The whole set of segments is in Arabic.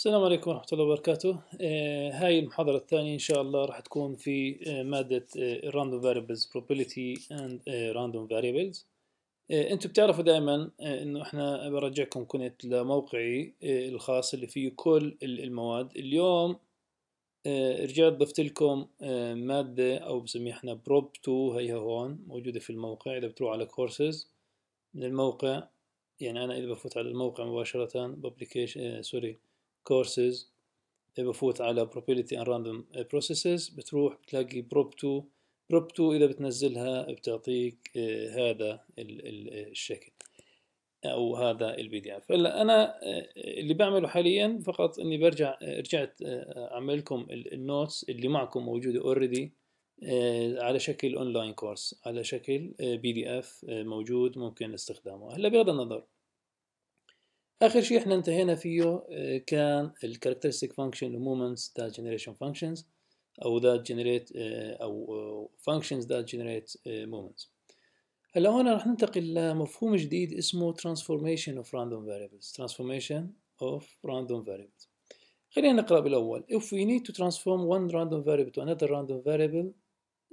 السلام عليكم ورحمة الله وبركاته. آه هاي المحاضرة الثانية إن شاء الله راح تكون في آه مادة آه Random Variables Probability and Random Variables. أنتم بتعرفوا دائما إنه إحنا برجعكم كنت لموقعي الخاص اللي فيه كل المواد. اليوم رجعت ضفت لكم مادة أو بسميها إحنا prob 2 هيها هون موجودة في الموقع. إذا بتروح على كورسز من الموقع يعني أنا إذا بفوت على الموقع مباشرة publication sorry courses بفوت على probability and random processes. بتروح بتلاقي prob 2 prob 2 إذا بتنزلها بتعطيك هذا الشكل أو هذا ال PDF هلا أنا اللي بعمله حاليا فقط إني برجع رجعت أعمل لكم ال notes اللي معكم موجودة already على شكل online course على شكل PDF موجود ممكن استخدامه هلا بغض النظر اخر شيء إحنا انتهينا فيه كان الكاركترستيك فانكشن مومنتس ذات جنريشن فانكشنز أو ذات جنريت أو functions that generate moments هلا هون رح ننتقل لمفهوم جديد اسمه transformation of random variables transformation of random variables خلينا نقرا بالاول if we need to transform one random variable to another random variable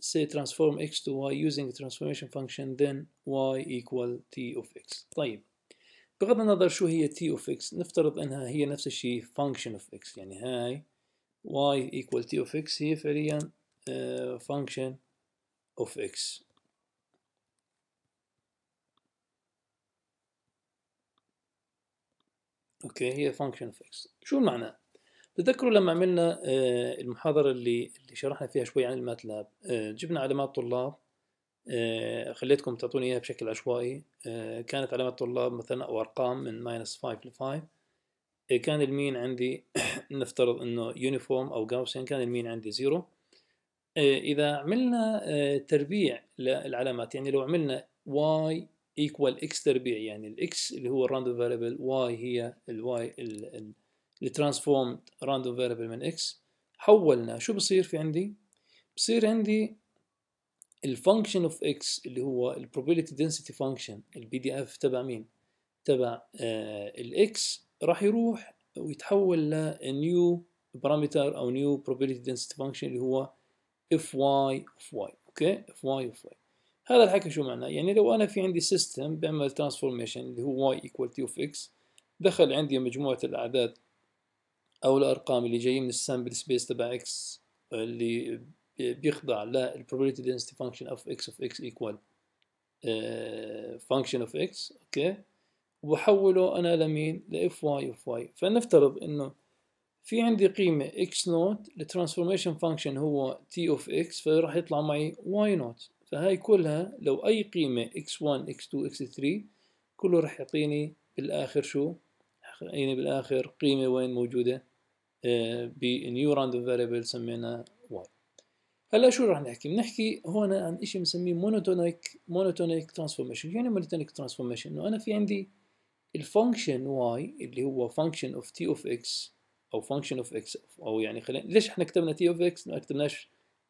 say transform x to y using transformation function then y equal t of x طيب بغض النظر شو هي t of x نفترض إنها هي نفس الشيء function of x يعني هاي y equal t of x هي فعليا function of x. أوكي هي function of x. شو المعنى؟ تذكروا لما عملنا uh, المحاضرة اللي اللي شرحنا فيها شوي عن الماتلاب uh, جبنا علامات طلاب آه خليتكم تعطوني إياها بشكل عشوائي. آه كانت علامات طلاب مثلا أو أرقام من minus 5 ل 5 آه كان ال mean عندي نفترض إنه uniform أو Gaussian كان ال mean عندي zero إذا عملنا تربيع للعلامات يعني لو عملنا y equal x تربيع يعني ال x اللي هو ال random variable y هي ال y ال transform random variable من x حولنا شو بصير في عندي؟ بصير عندي ال function of x اللي هو ال probability density function ال PDF تبع مين؟ تبع آه ال x راح يروح ويتحول ل new parameter أو new probability density function اللي هو fy of y okay fy of y هذا الحكي شو معناه؟ يعني لو أنا في عندي system بيعمل transformation اللي هو y equal t of x دخل عندي مجموعة الأعداد أو الأرقام اللي جايين من ال sample space تبع x اللي بيخضع للprobability density function of x of x equal uh, function of x okay؟ وبحوله أنا لمين؟ ل fy of y. فنفترض إنه في عندي قيمة x note ال transformation function هو t of x فراح يطلع معي y note فهاي كلها لو أي قيمة x1 x2 x3 كله راح يعطيني بالآخر شو؟ يعطيني بالآخر قيمة وين موجودة؟ ب new random variable سمينا y. هلا شو راح نحكي؟ بنحكي هون عن شيء بنسميه monotonic monotonic transformation، يعني monotonic transformation؟ إنه أنا في عندي ال function y اللي هو function of t of x أو function of x أو يعني خلينا ليش إحنا كتبنا t of x؟ ما كتبناش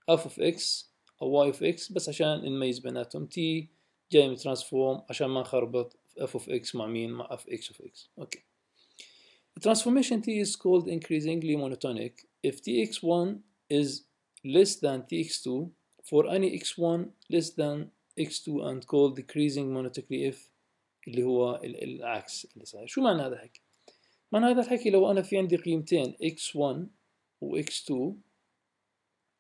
f of x أو y of x بس عشان نميز بيناتهم t جاي من transform عشان ما نخربط f of x مع مين؟ مع fx of x، okay. The transformation t is called increasingly monotonic if tx1 is less than tx2 for any x1 less than x2 and called decreasing monotonically if اللي هو العكس اللي صحيح شو معنى هذا الحكي؟ معنى هذا الحكي لو أنا في عندي قيمتين x1 و x2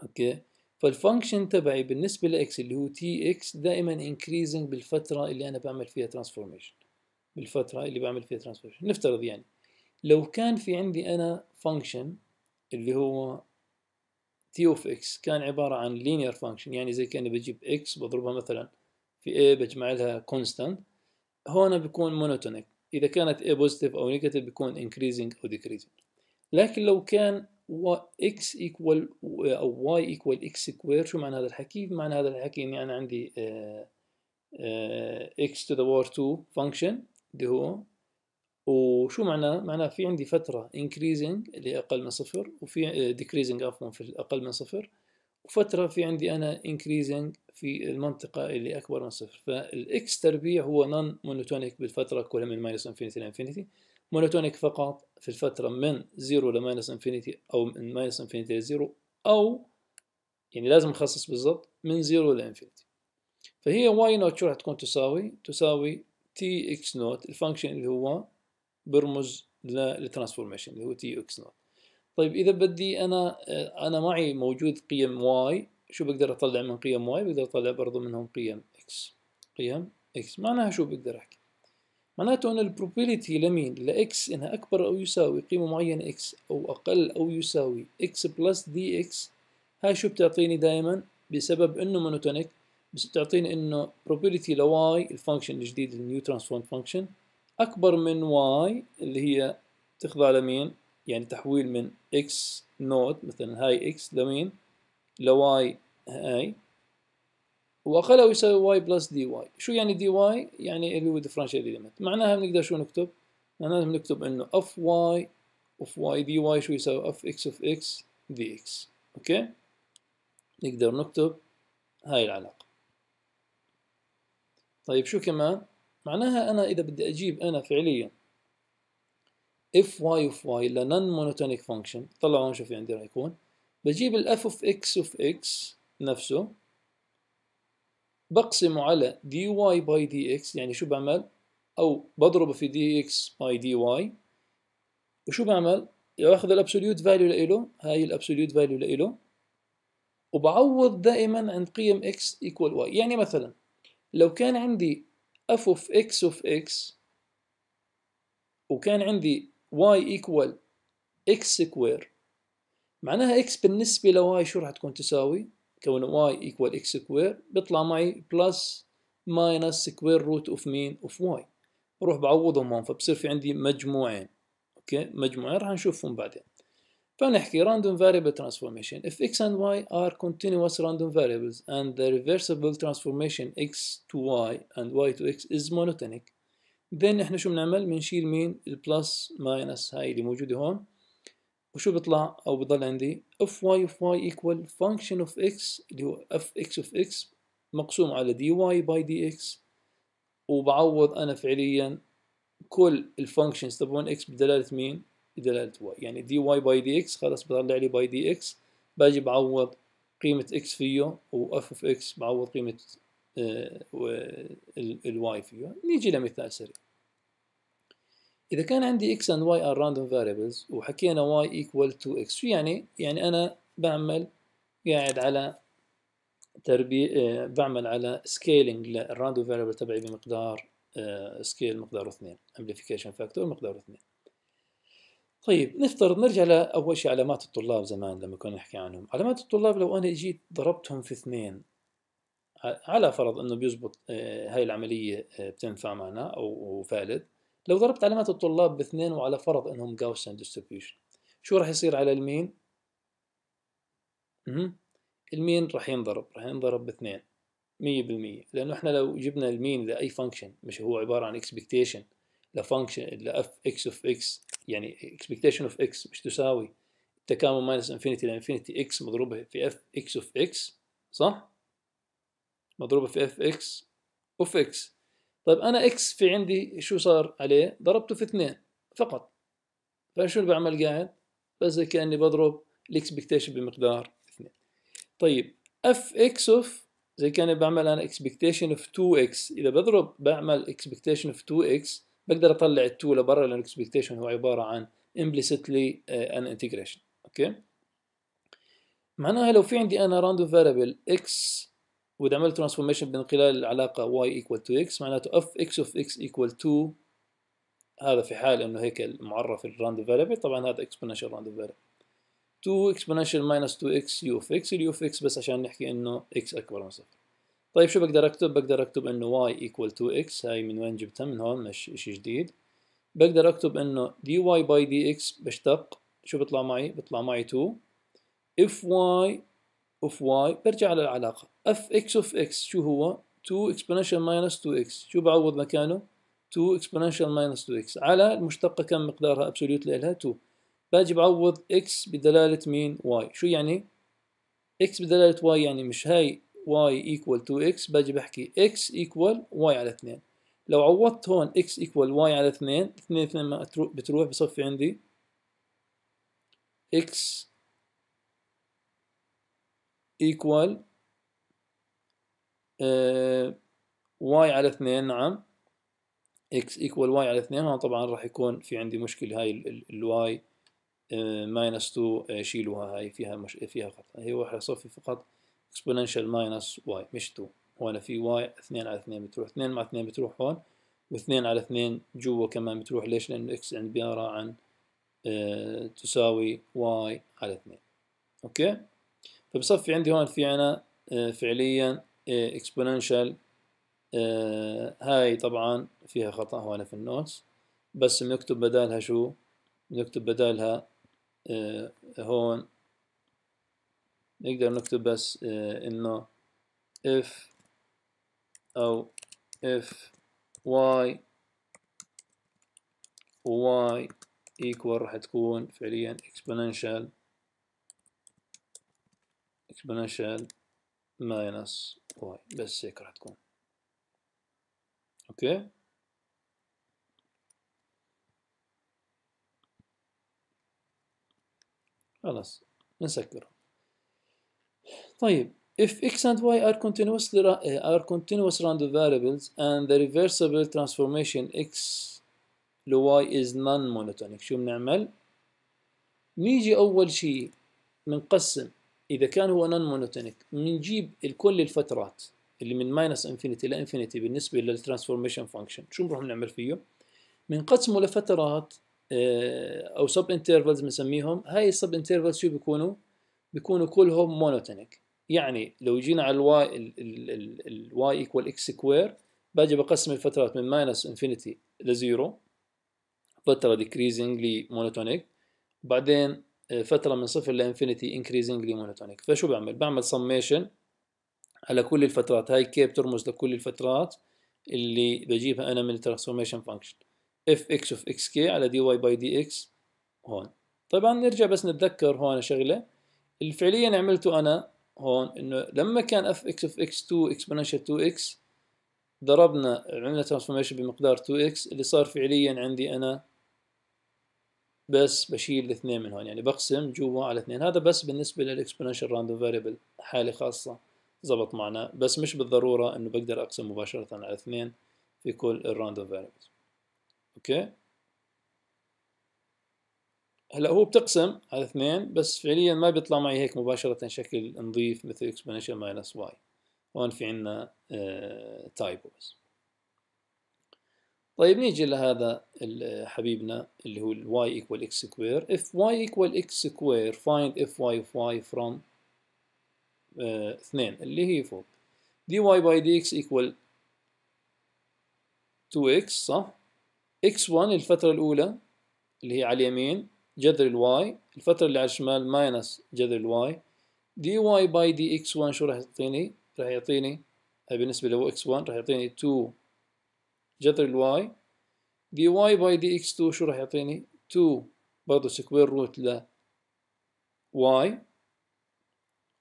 okay؟ فال function تبعي بالنسبة ل x اللي هو tx دائما increasing بالفترة اللي أنا بعمل فيها transformation. بالفترة اللي بعمل فيها transformation. نفترض يعني لو كان في عندي أنا function اللي هو t of x كان عبارة عن linear function يعني زي كأني بجيب x بضربها مثلا في a بجمع لها constant. هون بيكون monotonic. إذا كانت a positive أو negative بيكون increasing أو decreasing. لكن لو كان x equal أو y equal x square شو معنى هذا الحكي؟ معنى هذا الحكي إني أنا عندي uh, uh, x to the power 2 function اللي هو وشو معناه؟ معناه في عندي فترة increasing اللي أقل من صفر وفي decreasing عفوا في أقل من صفر وفترة في عندي أنا increasing في المنطقة اللي أكبر من صفر فال x تربيع هو non monotonic بالفترة كلها من minus infinity ل infinity monotonic فقط في الفترة من zero ل minus infinity أو من minus infinity ل zero أو يعني لازم نخصص بالضبط من zero ل infinity فهي y note شو راح تكون تساوي؟ تساوي t x note ال function اللي هو برمز لل transformation اللي هو t x note. طيب إذا بدي أنا أنا معي موجود قيم y شو بقدر أطلع من قيم y؟ بقدر أطلع برضو منهم قيم x. قيم x معناها شو بقدر أحكي؟ معناته أن ال probability لمين ل x إنها أكبر أو يساوي قيمة معينة x أو أقل أو يساوي x plus dx. هاي شو بتعطيني دائما بسبب إنه monotonic بس بتعطيني إنه probability ل y ال function الجديد ال new transform function أكبر من y اللي هي تخضع لمين؟ يعني تحويل من x note مثلا هاي x لمين؟ ل y هاي. واقل أو يساوي y plus dy. شو يعني dy؟ يعني اللي هو differential element معناها بنقدر شو نكتب؟ معناها بنكتب إنه f y of y dy شو يساوي؟ f x of x dx. Okay؟ نقدر نكتب هاي العلاقة. طيب شو كمان؟ معناها أنا إذا بدي أجيب أنا فعليا f y of y ل non-monotonic function طلعوا هون شوفي عندي راح يكون بجيب ال f of x of x نفسه بقسمه على dy by dx يعني شو بعمل؟ أو بضربه في dx by dy وشو بعمل؟ باخذ ال absolute value لإله هاي ال absolute value لإله وبعوض دائما عند قيم x equal y. يعني مثلا لو كان عندي f of x of x وكان عندي y equal x square. معناها x بالنسبة ل y شو راح تكون تساوي؟ كون y equal x square بيطلع معي plus minus square root of مين of y. بروح بعوضهم هون فبصير في عندي مجموعين. أوكي؟ مجموعين راح نشوفهم بعدين. فنحكي random variable transformation if x and y are continuous random variables and the reversible transformation x to y and y to x is monotonic then إحنا شو بنعمل بنشيل مين ال plus minus هاي اللي موجودة هون وشو بيطلع أو بضل عندي f y of y equal function of x اللي هو f x of x مقسوم على dy by dx وبعوض أنا فعليا كل ال functions تبعون x بدلالة مين بدلالة y يعني dy by dx خلاص بطلع لي by dx باجي بعوض قيمة x فيه و f of x بعوض قيمة ال y فيه. نيجي لمثال سريع. إذا كان عندي x and y are random variables وحكينا y equal 2x شو يعني؟ يعني أنا بعمل قاعد على تربية بعمل على scaling لل random variable تبعي بمقدار scale مقداره 2 amplification factor مقداره 2 طيب نفترض نرجع لأول شيء علامات الطلاب زمان لما كنا نحكي عنهم. علامات الطلاب لو أنا جيت ضربتهم في اثنين على فرض أنه بيزبط آه، هاي العملية آه، بتنفع معنا أو valid لو ضربت علامات الطلاب باثنين وعلى فرض أنهم Gaussian distribution شو راح يصير على ال mean؟ ال mean راح ينضرب راح ينضرب باثنين مية بالمية. لأنه إحنا لو جبنا ال mean لأي function مش هو عبارة عن expectation ل function ل f x of x يعني expectation of x مش تساوي التكامل minus infinity ل infinity x مضروبة في f x of x صح؟ مضروبة في f x of x طيب أنا x في عندي شو صار عليه؟ ضربته في اثنين فقط فشو اللي بعمل قاعد؟ بس كأني بضرب ال expectation بمقدار اثنين طيب f x of زي كأني بعمل أنا expectation of 2 x إذا بضرب بعمل expectation of 2 x بقدر أطلع ال two لبرا لأن ال expectation هو عبارة عن implicitly an integration okay؟ معناها لو في عندي أنا random variable x وإذا عملت transformation من خلال العلاقة y equal 2x معناته f x of x equal to هذا في حال إنه هيك المعرف ال random variable طبعا هذا exponential random variable 2 exponential minus 2x u of x ال u of x بس عشان نحكي إنه x أكبر من صفر. طيب شو بقدر أكتب؟ بقدر أكتب إنه y equal 2x هاي من وين جبتها؟ من هون مش إشي جديد. بقدر أكتب إنه dy by dx بشتق. شو بيطلع معي؟ بيطلع معي 2 if y of y برجع على العلاقة f x of x شو هو؟ 2 exponential minus 2x شو بعوض مكانه؟ 2 exponential minus 2x على المشتقة كم مقدارها؟ absolute لها 2 باجي بعوض x بدلالة مين؟ y. شو يعني؟ x بدلالة y يعني مش هاي y equal 2x باجي بحكي x equal y على 2 لو عوضت هون x equal y على 2 2 2 ما بتروح بصفي عندي x equal uh, y على 2 نعم. x equal y على 2 هون طبعا راح يكون في عندي مشكلة هاي ال y ماينس 2 شيلوها هاي فيها مش فيها خطأ هي راح يصفي فقط. Exponential minus y. مش 2 هون في y 2 على 2 بتروح 2 مع 2 بتروح هون و2 على 2 جوا كمان بتروح. ليش؟ لأنه x عندي عبارة عن آه تساوي y على 2 okay؟ فبصفي عندي هون في عنا آه فعليا آه exponential هاي طبعا فيها خطأ هون في ال notes بس بنكتب بدالها شو؟ بنكتب بدالها هون نقدر نكتب بس إنه if أو if y y equal راح تكون فعليا exponential exponential minus y. بس هيك راح تكون. أوكي؟ خلاص نسكره طيب if x and y are continuous are continuous random variables and the reversible transformation x ل y is non-monotonic شو بنعمل؟ نيجي أول شيء بنقسم إذا كان هو non-monotonic بنجيب كل الفترات اللي من minus infinity ل infinity بالنسبة لل transformation function شو بنروح نعمل فيه؟ بنقسمه لفترات أو sub intervals بنسميهم هاي ال sub intervals شو بيكونوا بيكونوا كلهم monotonic يعني لو جينا على ال y ال y equal x square باجي بقسم الفترات من minus infinity ل zero فترة decreasingly monotonic بعدين فترة من صفر ل infinity increasingly monotonic فشو بعمل؟ بعمل سميشن على كل الفترات. هاي k بترمز لكل الفترات؟ اللي بجيبها أنا من ال transformation function f x of x k على dy by dx هون. طبعا نرجع بس نتذكر هون شغلة. اللي فعليا عملته أنا هون إنه لما كان f x of x 2 exponential 2 x ضربنا عملنا transformation بمقدار 2 x اللي صار فعليا عندي أنا بس بشيل الاثنين من هون يعني بقسم جوا على اثنين. هذا بس بالنسبة لل exponential random variable حالة خاصة زبط معنا. بس مش بالضرورة إنه بقدر أقسم مباشرة على اثنين في كل ال random variables Okay؟ هلا هو بتقسم على اثنين بس فعليا ما بيطلع معي هيك مباشرة شكل نظيف مثل exponential minus y. هون في عنا typo بس. طيب نيجي لهذا حبيبنا اللي هو y equal x square. if y equal x square find f y of y from اثنين اللي هي فوق. dy by dx equal 2x صح؟ x1 الفترة الأولى اللي هي على اليمين جذر ال y الفترة اللي على الشمال minus جذر ال y dy by dx 1 شو راح يعطيني؟ راح يعطيني بالنسبة له إكس 1 راح يعطيني 2 جذر ال y dy by dx 2 شو راح يعطيني؟ 2 برضه square root ل y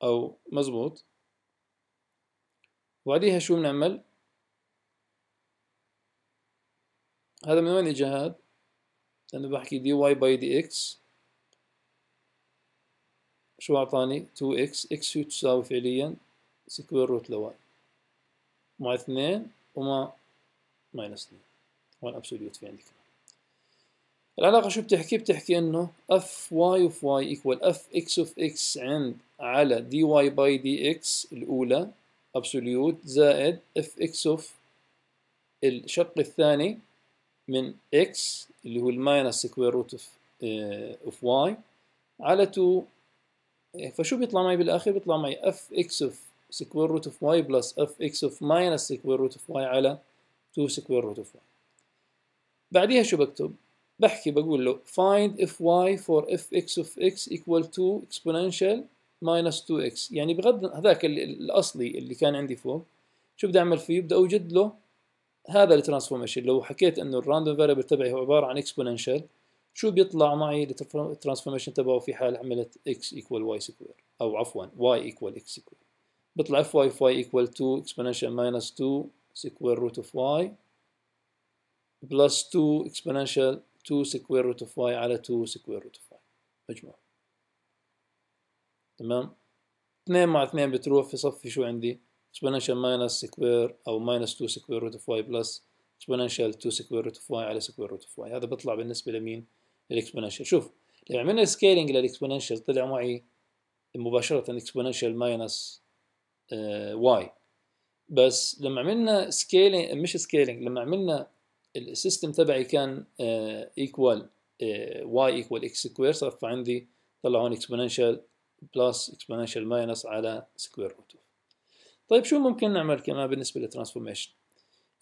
أو مزبوط وبعديها شو بنعمل؟ هذا من وين اجى هذا؟ لأنه بحكي dy by dx شو أعطاني؟ 2 إكس إكس تساوي فعليا؟ square root ل y مع اثنين ومع minus اثنين هون absolute في عندي كمان العلاقة شو بتحكي؟ بتحكي إنه f y of y equal f x of x عند على dy by dx الأولى absolute زائد f x of الشق الثاني من x اللي هو ال minus square root of of y على 2 فشو بيطلع معي بالاخر بيطلع معي f x of square root of y plus f x of minus square root of y على 2 square root of y بعديها شو بكتب؟ بحكي بقول له find f y for f x of x equal to exponential minus 2x يعني بغض هذاك الأصلي اللي كان عندي فوق. شو بدي أعمل فيه؟ بدي أوجد له هذا ال transformation لو حكيت إنه ال random variable تبعي هو عبارة عن exponential شو بيطلع معي ال transformation تبعه في حال عملت x equal y square أو عفوا y equal x square. بيطلع fy of y equal 2 exponential minus 2 square root of y plus 2 exponential 2 square root of y على 2 square root of y. مجموع. تمام؟ 2 مع 2 بتروح في صفي شو عندي؟ Exponential minus square أو minus 2 square root of y plus exponential 2 square root of y على square root of y. هذا بيطلع بالنسبة لمين؟ لل exponential شوف لو عملنا scaling لل exponential طلع معي مباشرة minus uh, y. بس لما عملنا scaling مش scaling لما عملنا ال system تبعي كان equal y equal x square صار فعندي طلع هون exponential plus exponential minus على square root طيب شو ممكن نعمل كمان بالنسبة لل transformation؟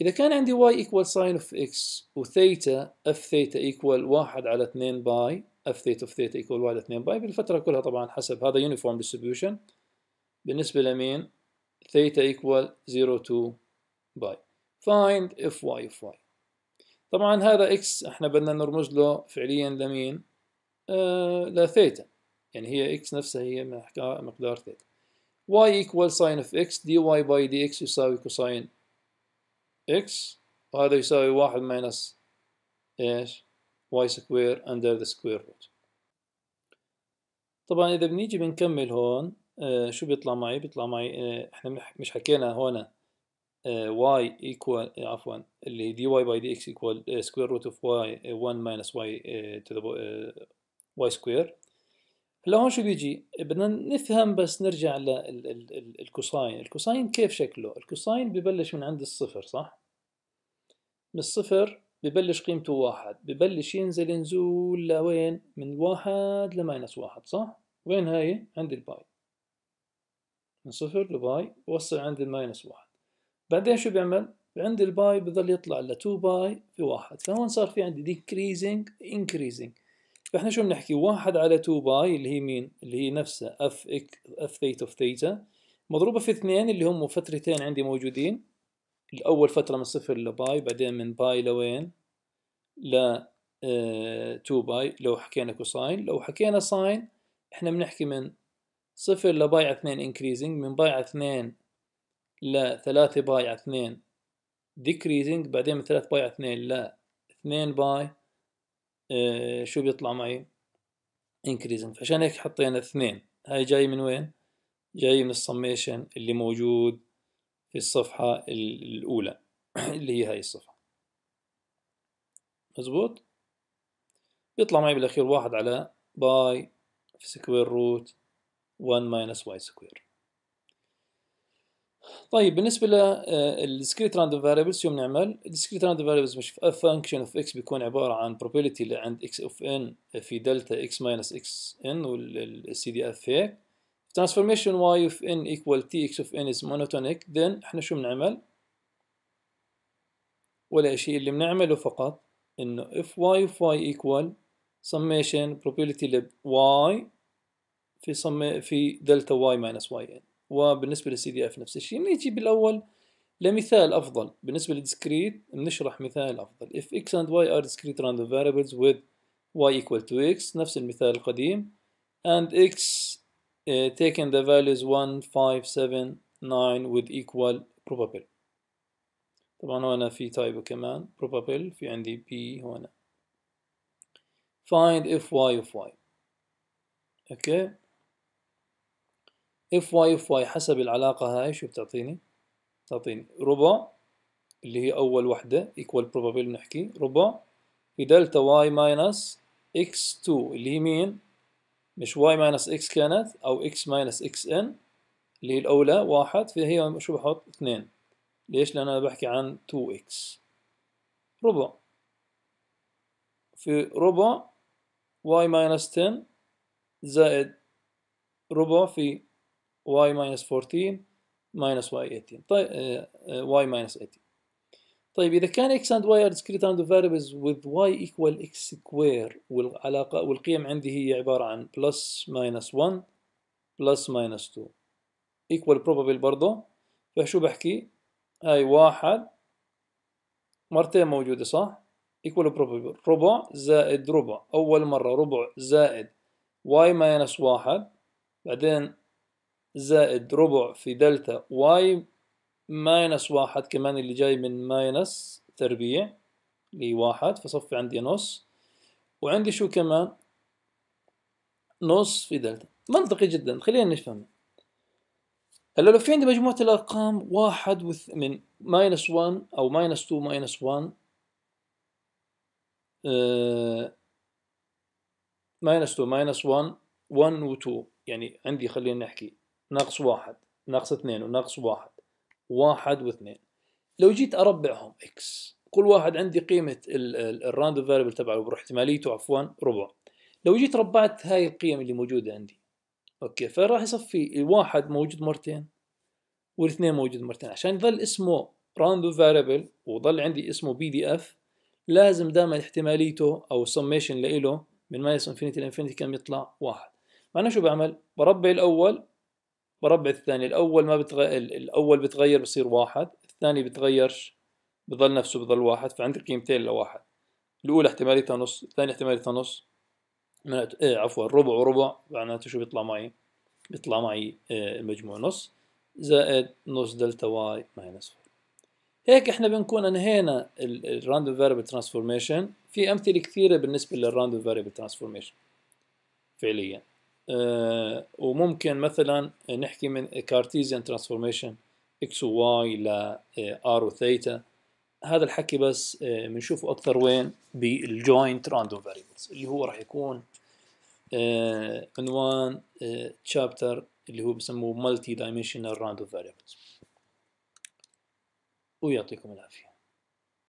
إذا كان عندي y equal sine of x و theta f theta equal واحد على 2 pi f theta of theta equal واحد على 2 pi بالفترة كلها طبعا حسب هذا uniform distribution بالنسبة لمين؟ theta equal 0 to pi find f y of y. طبعا هذا x إحنا بدنا نرمز له فعليا لمين؟ آه لثيتا. يعني هي x نفسها هي مقدار theta y equal sin of x dy by dx يساوي cosine x وهذا يساوي واحد minus إيش y square under the square root طبعا اذا بنيجي بنكمل هون آه شو بيطلع معي بيطلع معي آه إحنا مش حكينا هون y equal عفوا اللي dy by dx equal square root of y 1 minus y to the y square هلا هون شو بيجي؟ بدنا نفهم بس نرجع لل cosine ال cosine. كيف شكله؟ ال cosine ببلش من عند الصفر صح؟ من الصفر ببلش قيمته واحد. ببلش ينزل نزول لوين؟ من واحد ل minus واحد صح؟ وين هاي؟ عند ال pi. من صفر ل pi وصل عند ال minus واحد. بعدين شو بيعمل؟ عند ال pi بضل يطلع ل 2 pi في واحد. فهون صار في عندي decreasing increasing. فإحنا شو بنحكي؟ واحد على 2 pi اللي هي مين؟ اللي هي نفسها f f theta of theta. مضروبة في اثنين اللي هم فترتين عندي موجودين. الأول فترة من صفر ل pi بعدين من pi لوين؟ ل 2 pi. لو حكينا cosine لو حكينا sine إحنا بنحكي من صفر ل pi على 2 increasing من pi على 2 ل 3 pi على 2 decreasing بعدين من 3 pi على 2 ل 2 pi. آه شو بيطلع معي؟ increasing. فعشان هيك حطينا 2 هاي جاي من وين؟ جاي من السميشن اللي موجود في الصفحة الأولى اللي هي هاي الصفحة. مزبوط؟ بيطلع معي بالأخير واحد على pi في square root 1 minus y square طيب بالنسبة لل discrete random variables شو بنعمل؟ ال discrete random variables مش f function of x بيكون عبارة عن probability اللي عند x of n في delta x minus x n وال CF هيك transformation y of n equal t x of n is monotonic then إحنا شو بنعمل؟ ولا شيء اللي بنعمله فقط إنه f y of y equal summation probability ل y في sum في delta y minus y n وبالنسبة لل CDF نفس الشيء. نيجي بالأول لمثال أفضل. بالنسبة لل discrete بنشرح مثال أفضل. If x and y are discrete random variables with y equal to x نفس المثال القديم. And x uh, taking the values 1 5 7 9 with equal probable طبعا هنا في تايبه كمان probable في عندي p هنا. Find if y of y. أوكي okay. اف واي اف واي حسب العلاقة هاي شو بتعطيني تعطيني. ربع اللي هي أول وحدة equal probable نحكي. ربع في دلتا واي ماينس إكس 2 اللي هي مين؟ مش واي ماينس إكس كانت أو إكس ماينس إكس ان اللي هي الأولى واحد. فهي شو بحط؟ اثنين. ليش؟ لأن أنا بحكي عن 2 إكس ربع. في ربع واي ماينس 10 زائد ربع في y minus 14 minus y 18 طيب uh, y minus 18 طيب إذا كان x and y are discrete random variables with y equal x square والعلاقة والقيم عندي هي عبارة عن plus minus 1 plus minus 2 equal probable برضه فشو بحكي هاي واحد مرتين موجودة صح equal probable ربع زائد ربع أول مرة ربع زائد y minus واحد بعدين زائد ربع في delta y minus واحد كمان اللي جاي من minus تربيع اللي واحد فصفي عندي نص. وعندي شو كمان؟ نص في دلتا. منطقي جدا. خلينا نفهم. هلا لو في عندي مجموعة الأرقام واحد من ماينس 1 أو ماينس 2 ماينس 1 ماينس 2 ماينس 1 1 و 2 يعني عندي خلينا نحكي ناقص واحد ناقص اثنين وناقص واحد واحد واثنين. لو جيت أربعهم إكس كل واحد عندي قيمة الراندوم فاريبل تبعه بروح احتماليته عفوا ربع. لو جيت ربعت هاي القيم اللي موجودة عندي okay فراح يصفي الواحد موجود مرتين والاثنين موجود مرتين. عشان يظل اسمه random variable وظل عندي اسمه PDF لازم دائما احتماليته أو سميشن لإله من minus infinity ل infinity كم يطلع؟ واحد. معناه شو بعمل؟ بربع الأول بربع الثاني. الأول ما بتغير الأول بتغير بصير واحد الثاني بتغيرش بضل نفسه بضل واحد فعندي قيمتين لواحد. الأولى احتماليتها نص الثانية احتماليتها نص. معناته إيه عفوا ربع وربع معناته شو بيطلع معي؟ بيطلع معي آه، المجموع نص زائد نص delta y minus هيك إحنا بنكون انهينا ال random variable transformation في أمثلة كثيرة بالنسبة لل random variable transformation فعليا. وممكن مثلا نحكي من Cartesian transformation x و y ل r و theta هذا الحكي بس بنشوفه آه أكثر وين؟ بال joint random variables اللي هو راح يكون آه عنوان chapter آه اللي هو بسموه multi-dimensional random variables ويعطيكم العافية.